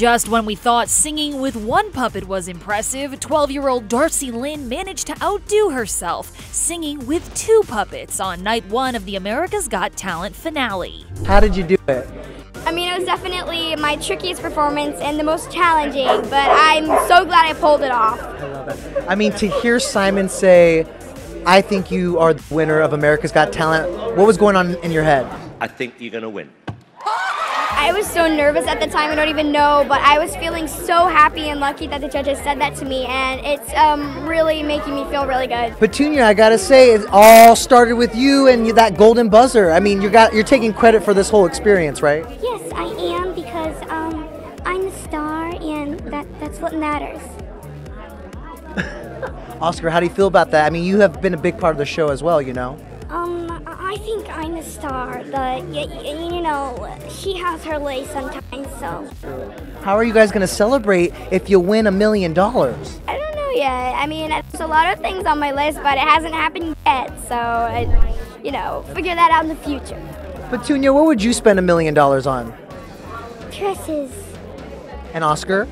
Just when we thought singing with one puppet was impressive, 12 year old Darci Lynne managed to outdo herself, singing with two puppets on night one of the America's Got Talent finale. How did you do it? I mean, it was definitely my trickiest performance and the most challenging, but I'm so glad I pulled it off. I love it. I mean, to hear Simon say, I think you are the winner of America's Got Talent, what was going on in your head? I think you're going to win. I was so nervous at the time, I don't even know, but I was feeling so happy and lucky that the judges said that to me, and it's um, really making me feel really good. Petunia, I gotta say, it all started with you and that golden buzzer. I mean, you got you're taking credit for this whole experience, right? Yes, I am because um, I'm the star, and that that's what matters. Oscar, how do you feel about that? I mean, you have been a big part of the show as well, you know. I think I'm the star. but y- y- you know she has her way sometimes, so How are you guys gonna celebrate if you win a million dollars? I don't know yet. I mean, there's a lot of things on my list, but it hasn't happened yet, so I, you know, figure that out in the future. Petunia, what would you spend a million dollars on? dresses, And Oscar,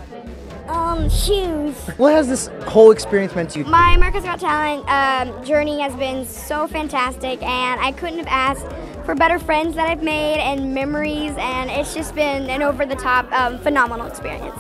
um, shoes. what has this whole experience meant to you? My America's Got Talent um, journey has been so fantastic, and I couldn't have asked for better friends that I've made and memories, and it's just been an over the top, um, phenomenal experience.